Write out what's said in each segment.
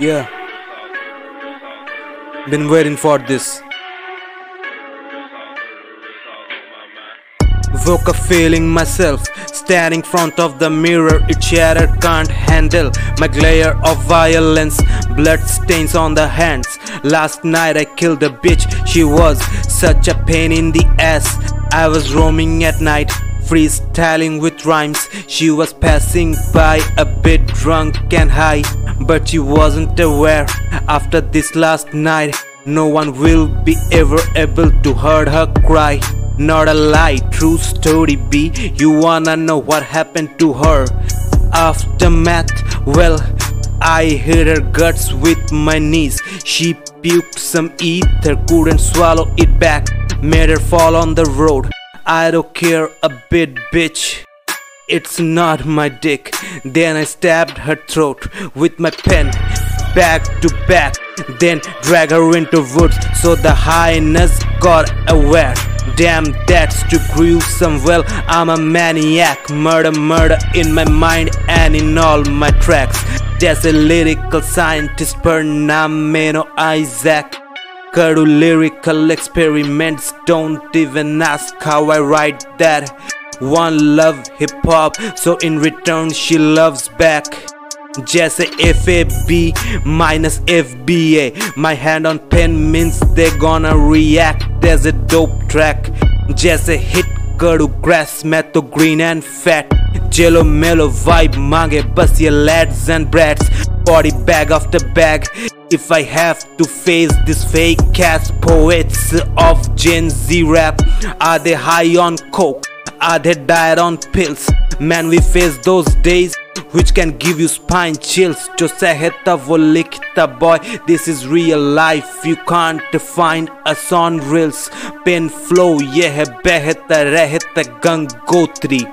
Yeah. Been waiting for this. Woke feeling myself standing front of the mirror it shattered can't handle my glare of violence blood stains on the hands last night i killed a bitch she was such a pain in the ass i was roaming at night freestyling with rhymes she was passing by a bit drunk and high but she wasn't aware after this last night no one will be ever able to hear her cry not a lie, true story B. You wanna know what happened to her? Aftermath, well, I hit her guts with my knees. She puked some ether, couldn't swallow it back. Made her fall on the road. I don't care a bit, bitch. It's not my dick. Then I stabbed her throat with my pen, back to back. Then drag her into woods so the highness got aware. Damn, that's too gruesome. Well, I'm a maniac. Murder, murder in my mind and in all my tracks. There's a lyrical scientist, Pernameno Isaac. Kadu lyrical experiments. Don't even ask how I write that. One love hip hop, so in return she loves back. जैसे F A B minus F B A my hand on pen means they gonna react there's a dope track जैसे hit करू grace मैं तो green and fat जेलो मेलो vibe मांगे बस ये lads and brats body bag after bag if I have to face these fake ass poets of Gen Z rap are they high on coke are they died on pills man we face those days which can give you spine chills जो सहता वो लिखता boy this is real life you can't find us on reels pen flow ये है बहता रहता गंगोत्री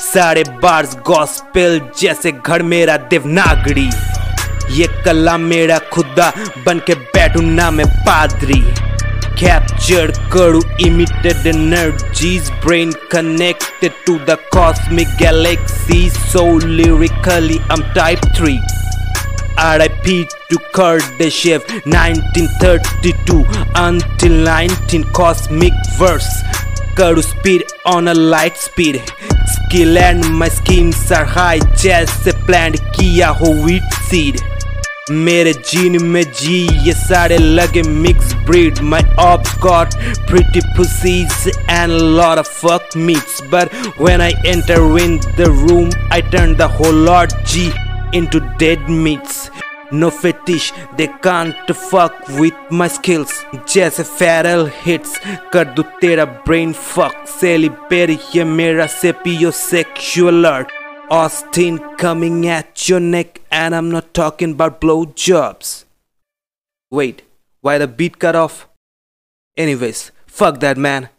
सारे bars gospel जैसे घर मेरा देवनागरी ये कला मेरा खुदा बन के बैठू ना मैं पादरी। कैप्चर करू emitted energies brain connected to the cosmic galaxy so lyrically I am type three R I P to कर the chef 1932 until 19 cosmic verse. करू speed on a light speed skill and my schemes are high जैसे plant किया हो wheat seed मेरे gene में जी ये सारे लगे mix breed my of pretty pussies and a lot of fuck mix But when I enter in the room, I turn the whole lot G into dead meats. No fetish, they can't fuck with my skills. Just feral hits, kar du tera brain fuck. Celebrate ye mera sapiosexual art. Austin coming at your neck, and I'm not talking about blowjobs. Wait, why the beat cut off? Anyways, fuck that man.